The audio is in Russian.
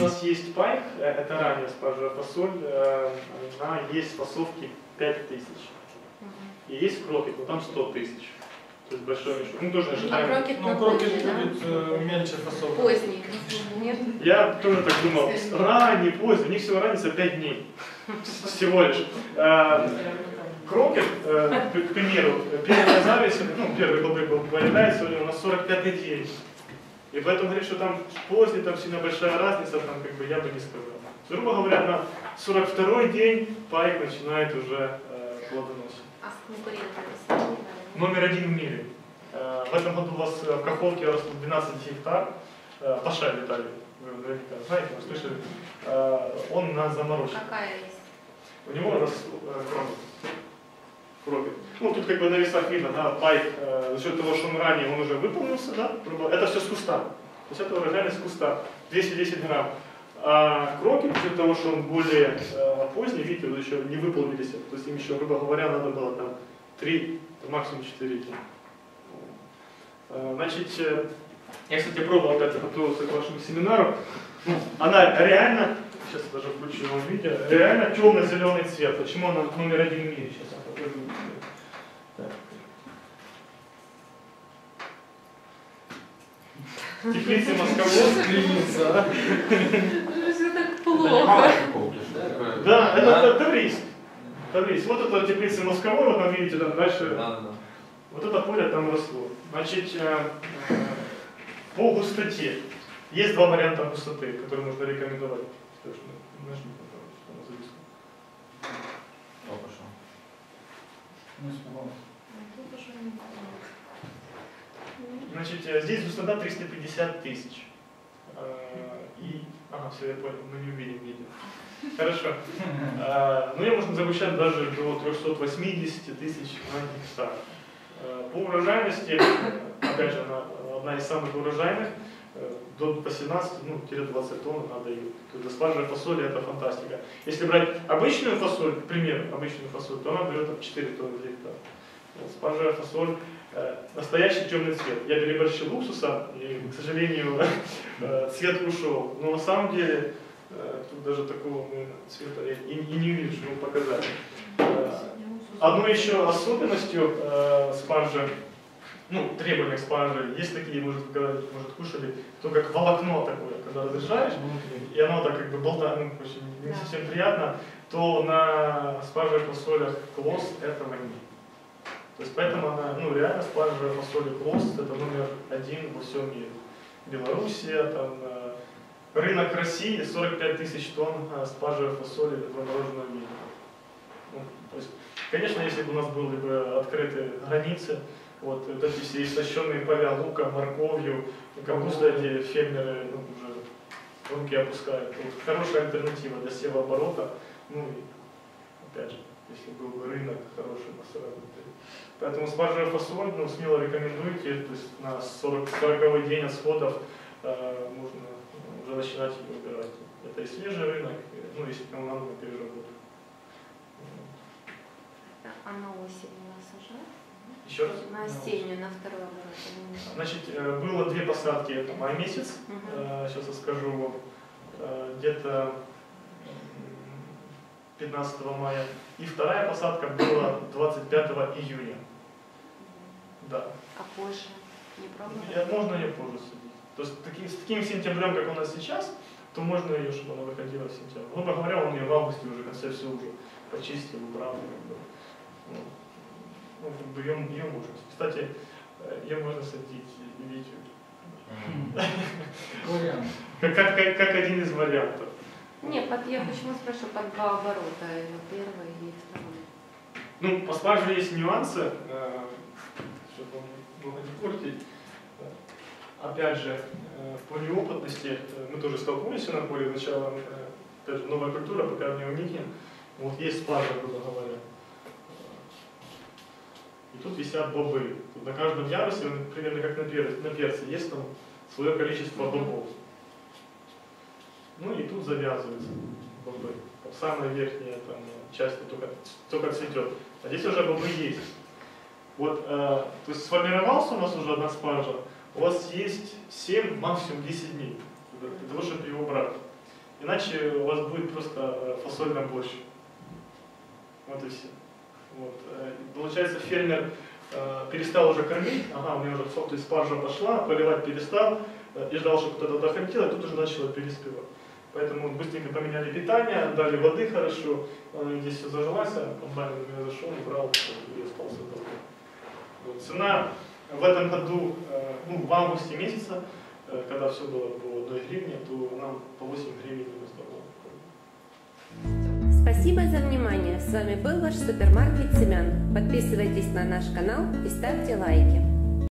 у нас есть пайк, э, это ранее спаржевая фасоль, э, она есть в фасовке 5000. И есть крокет, но там 100 тысяч. То есть большой мешок. Ну, тоже А ожидаем. крокет Ну, на крокет да? будет э, меньше фасовка. Поздний. Нет? Я тоже так думал, ранний, поздний, у них всего разница 5 дней. Всего лишь. Э, Крокет, к примеру, первая зависть, ну, первый бобры был- появляется у него на 45-й день. И поэтому говорить, что там поздний, там сильно большая разница, там как бы я бы не сказал. Грубо говоря, на 42-й день пайк начинает уже э, плодоносить. А с конкурентами? Номер один в мире. Э, В этом году у вас э, в Каховке росло 12 гектар. Э, Паша Виталий, вы наверняка знаете, вы слышали. Э, Он на заморозке. Какая есть? У него росло э, кровь. Кровь. Ну, тут как бы на весах видно, да, пайк, э, за счет того, что он ранее, он уже выполнился, да, это все с куста. То есть это урожайность с куста, 210 грамм. А крокет, за счет того, что он более э, поздний, видите, вот еще не выполнились, то есть им еще, грубо говоря, надо было там 3, максимум 4 дня. Э, Значит, э, я, кстати, пробовал опять готовился к вашему семинару. Ну, Она реально, сейчас я даже включу вам видео, реально темно-зеленый цвет. Почему она номер один в мире? Сейчас я покажу. Так. Теплицы Московой. Клинится. Все так не плохо. да? это Таврис. Таврис. Вот это теплицы Московой, вот там видите, там дальше. Да, да, да. Вот это поле там росло. Значит, э, э, по густоте. Есть два варианта густоты, которые можно рекомендовать. На записку. О, пошел. Ну, испугался. Тут уже не помню. Значит, э, здесь густота 350 тысяч. Э, И... Ага, все, я понял, мы не увидим видео. Хорошо. Э, Ну, ее можно загущать даже до 380 тысяч на гектар. По урожайности, опять же, она одна из самых урожайных, до 18, ну, 20 тонн она дает. Есть спаржевая фасоль это фантастика. Если брать обычную фасоль, к примеру, обычную фасоль, то она дает там, 4 тонны за гектар. Вот фасоль настоящий темный цвет. Я переборщил уксуса, и, к сожалению, э, цвет ушел. Но на самом деле э, тут даже такого цвета я и, и не увижу, чтобы показать. Э, Одной еще особенностью э, спаржи, ну, требования к спарже, есть такие, может, когда может, кушали, то как волокно такое, когда разрешаешь, и оно так как бы болтает, ну, очень не совсем приятно, то на спаржевых фасолях клосс этого нет. То есть поэтому она, ну, реально спаржевая фасоль клосс это номер один во всем мире. Белоруссия, там, э, рынок России 45 тысяч тонн э, спаржевой фасоли в замороженном виде. Ну, то есть, конечно, если бы у нас были бы открыты границы, вот, вот эти все истощенные поля лука, морковью, капуста, эти фермеры ну, уже руки опускают. Вот хорошая альтернатива для севооборота. Ну и, опять же, если был бы рынок хороший на сыровые. Поэтому спаржевая фасоль, ну, смело рекомендуйте, то есть на 40, 40 день отсходов э, можно уже начинать ее убирать. Это и свежий рынок, и, ну, если нам надо на переработку. А на осень у нас сажают? Еще раз. На осеннюю, на второй оборот. Значит, э, было две посадки, это май месяц. Э, сейчас я скажу вам, Э, где-то 15 мая. И вторая посадка была 25 июня. Да. А позже не пробовали? Можно ее позже садить. То есть таки- с таким сентябрем, как у нас сейчас, то можно ее, чтобы она выходила в сентябре. Грубо говоря, он ее в августе уже, в конце все уже почистил, убрал. как бы. Ну, ну, как бы ее, ее можно. Кстати, э, ее можно садить и в YouTube. Вариант. Как, как, как, как один из вариантов. Не, под, я почему спрашиваю под два оборота, первый и второй. Ну, по спарже есть нюансы, э, чтобы много не портить. Э, Опять же, э, по неопытности э, мы тоже столкнулись на поле сначала, э, опять же, новая культура, пока в нее вникнем. Вот есть спаржа, грубо говоря. И тут висят бобы. Тут на каждом ярусе, он примерно как на перце, на перце, есть там свое количество бобов. Ну и тут завязываются бобы. Там самая верхняя там, часть только, только цветет. А здесь уже бобы есть. Вот, э, то есть сформировался у нас уже одна спаржа, у вас есть 7, максимум 10 дней для того, чтобы его брать. Иначе у вас будет просто э, фасоль на борщ. Вот и все. Вот. э, Получается, фермер э, перестал уже кормить, ага, у него уже то есть спаржа пошла, поливать перестал, э, и ждал, что кто-то доходил, и тут уже начало переспевать. Поэтому быстренько поменяли питание, дали воды хорошо, она здесь все зажилась, а комбайн меня зашел, убрал и остался долго. Вот. Цена в этом году, э, ну, в августе месяца, э, когда все было по 1 гривне, то нам по 8 гривен не доставало. Спасибо за внимание. С вами был ваш супермаркет Семян. Подписывайтесь на наш канал и ставьте лайки.